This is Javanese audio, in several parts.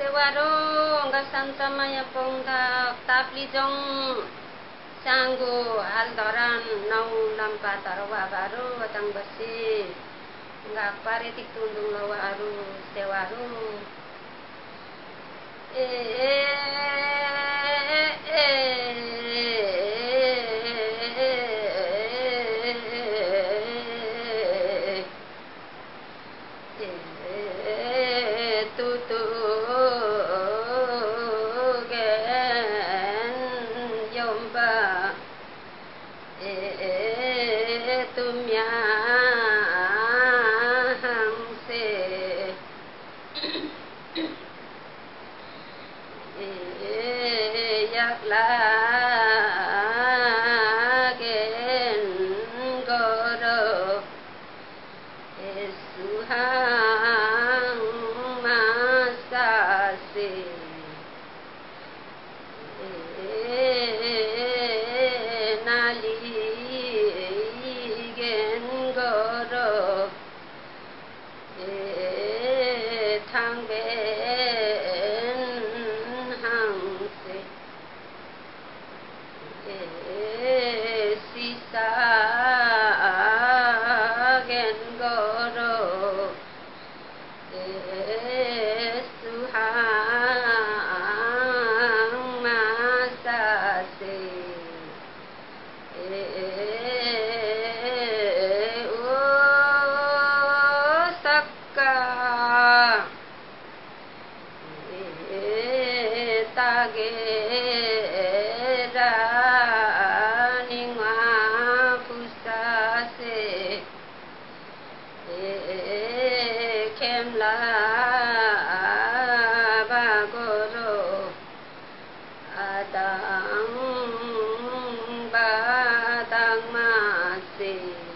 Sewaro nga santamaya pongda taplijong sanggo aldoran nau lampa tarwa baru watang besi. Nga pare tundung lawa aru sewaro eh, eh, nhà ka eta ge Thank you.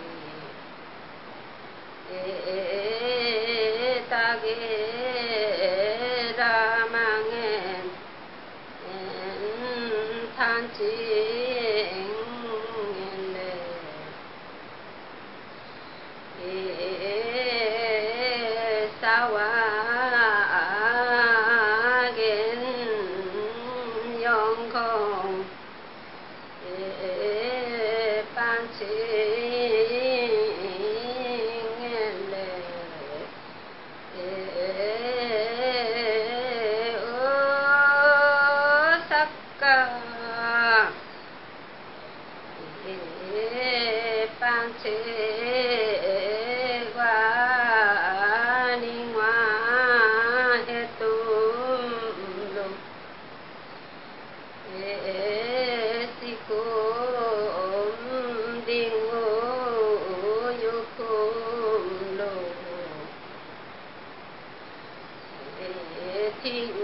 哦诶诶诶放弃 y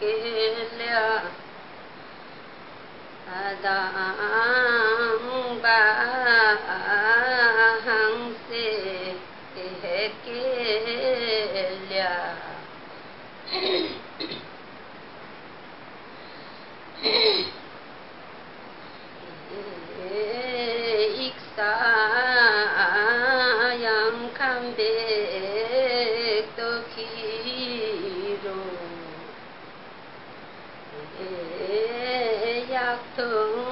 کلیا ادام ہم سے 또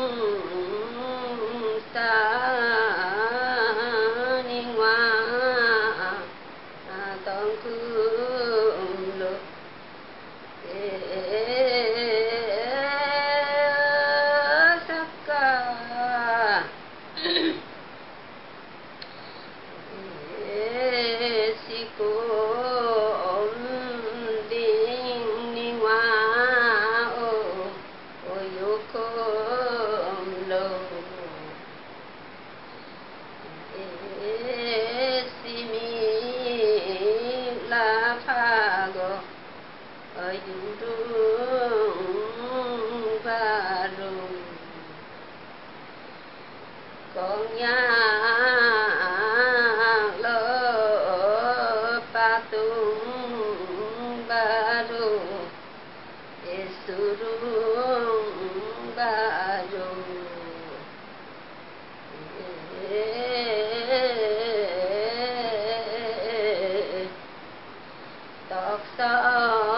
esurung baru toksa